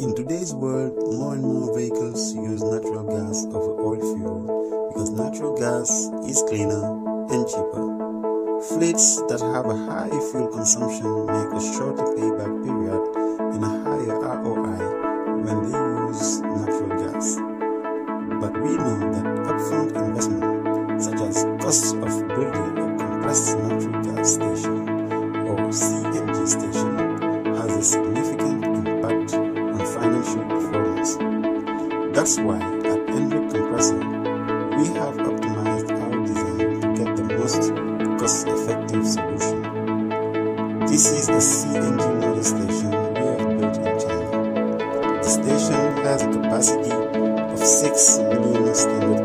In today's world, more and more vehicles use natural gas over oil fuel because natural gas is cleaner and cheaper. Fleets that have a high fuel consumption make a shorter payback period and a higher ROI when they That's why at Enric Compressor, we have optimized our design to get the most cost-effective solution. This is a CNG mother station we have built in China. The station has a capacity of 6 million standard